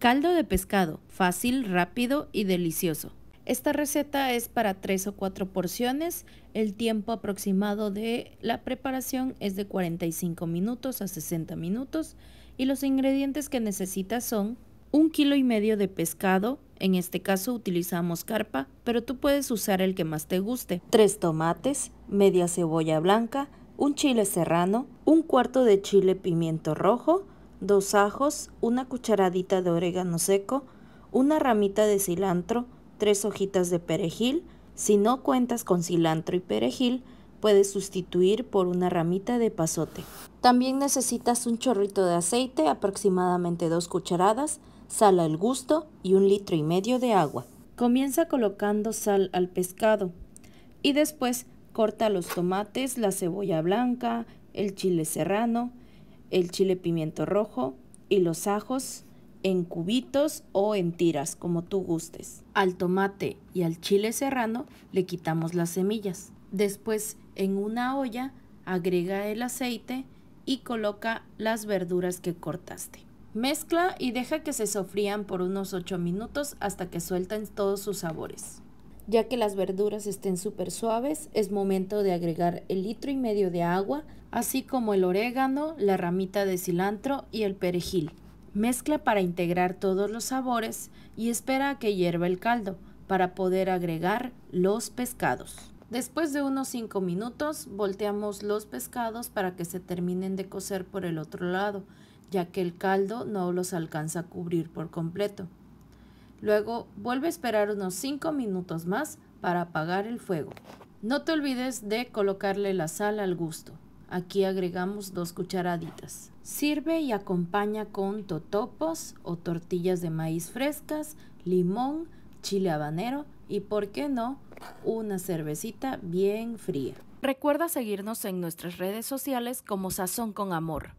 Caldo de pescado, fácil, rápido y delicioso. Esta receta es para 3 o 4 porciones. El tiempo aproximado de la preparación es de 45 minutos a 60 minutos y los ingredientes que necesitas son un kilo y medio de pescado, en este caso utilizamos carpa, pero tú puedes usar el que más te guste. Tres tomates, media cebolla blanca, un chile serrano, un cuarto de chile pimiento rojo, dos ajos, una cucharadita de orégano seco, una ramita de cilantro, tres hojitas de perejil. Si no cuentas con cilantro y perejil, puedes sustituir por una ramita de pasote. También necesitas un chorrito de aceite, aproximadamente dos cucharadas, sal al gusto y un litro y medio de agua. Comienza colocando sal al pescado y después corta los tomates, la cebolla blanca, el chile serrano, el chile pimiento rojo y los ajos en cubitos o en tiras, como tú gustes. Al tomate y al chile serrano le quitamos las semillas. Después en una olla agrega el aceite y coloca las verduras que cortaste. Mezcla y deja que se sofrían por unos 8 minutos hasta que suelten todos sus sabores. Ya que las verduras estén súper suaves, es momento de agregar el litro y medio de agua, así como el orégano, la ramita de cilantro y el perejil. Mezcla para integrar todos los sabores y espera a que hierva el caldo para poder agregar los pescados. Después de unos 5 minutos, volteamos los pescados para que se terminen de cocer por el otro lado ya que el caldo no los alcanza a cubrir por completo. Luego vuelve a esperar unos 5 minutos más para apagar el fuego. No te olvides de colocarle la sal al gusto. Aquí agregamos dos cucharaditas. Sirve y acompaña con totopos o tortillas de maíz frescas, limón, chile habanero y, por qué no, una cervecita bien fría. Recuerda seguirnos en nuestras redes sociales como Sazón con Amor.